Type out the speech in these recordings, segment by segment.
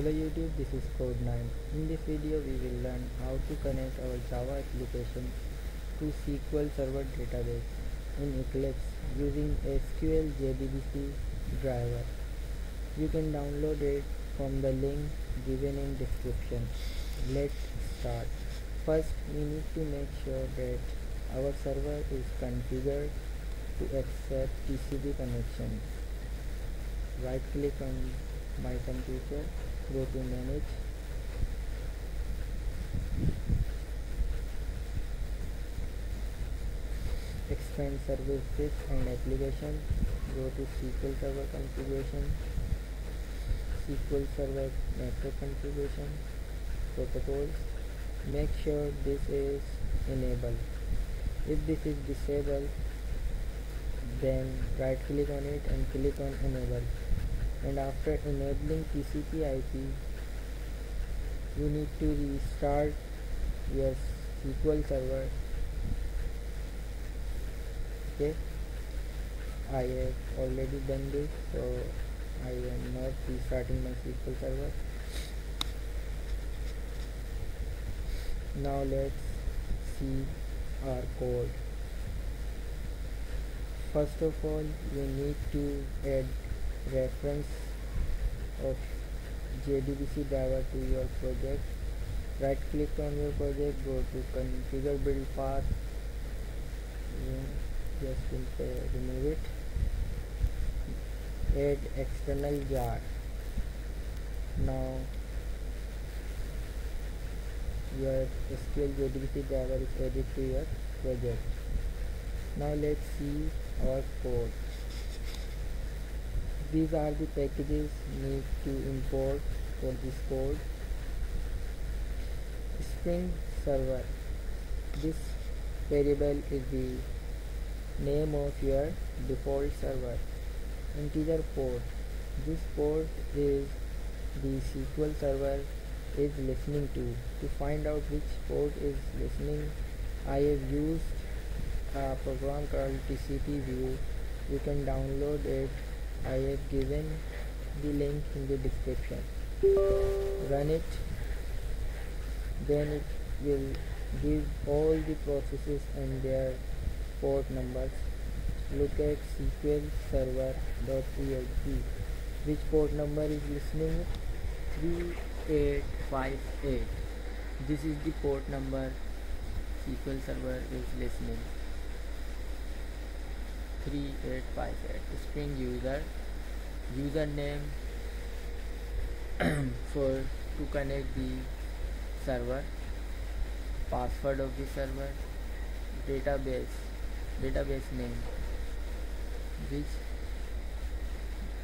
Hello YouTube, this is Code9. In this video we will learn how to connect our Java application to SQL Server database in Eclipse using SQL JDBC driver. You can download it from the link given in description. Let's start. First we need to make sure that our server is configured to accept TCP connection. Right click on my computer go to manage. Expand services and application. Go to SQL Server configuration. SQL Server network configuration. Protocols. Make sure this is enabled. If this is disabled then right click on it and click on enable and after enabling TCP IP you need to restart your SQL server. Okay? I have already done this so I am not restarting my SQL server. Now let's see our code. First of all we need to add reference of JDBC driver to your project. Right click on your project go to configure build path. Just uh, remove it. Add external jar. Now your SQL JDBC driver is added to your project. Now let's see our code these are the packages need to import for this code. String server. This variable is the name of your default server. Integer port. This port is the SQL server is listening to. To find out which port is listening I have used a program called TCP view. You can download it I have given the link in the description. Run it. Then it will give all the processes and their port numbers. Look at SQL server.exe which port number is listening? 3858 this is the port number SQL server is listening 3858 string user username for to connect the server password of the server database database name. Which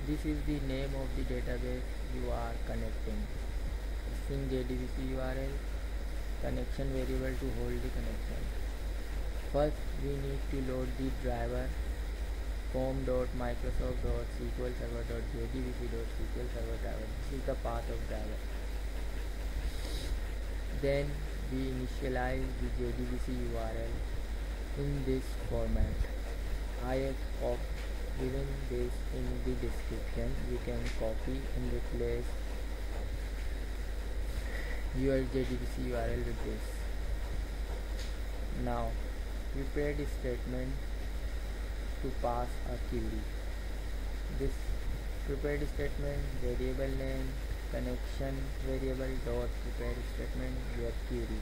this is the name of the database you are connecting. String jdbc url connection variable to hold the connection. First we need to load the driver com.microsoft.sqlserver.jdbc.sql server driver this is the path of driver then we initialize the jdbc url in this format. I have given this in the description. You can copy and replace your jdbc url with this. Now prepared statement to pass a query. This prepared statement variable name connection variable dot prepared statement your query.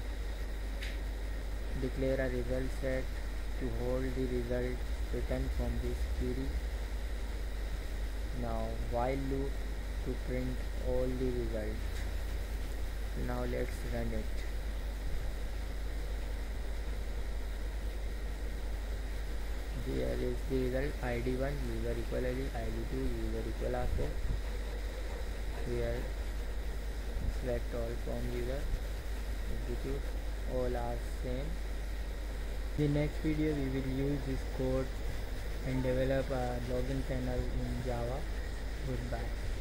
Declare a result set to hold the result written from this query. Now while loop to print all the results. Now let's run it. Is the result id1 user equal id id2 user equal also here select all from user execute. All are same. The next video we will use this code and develop a login panel in java. Goodbye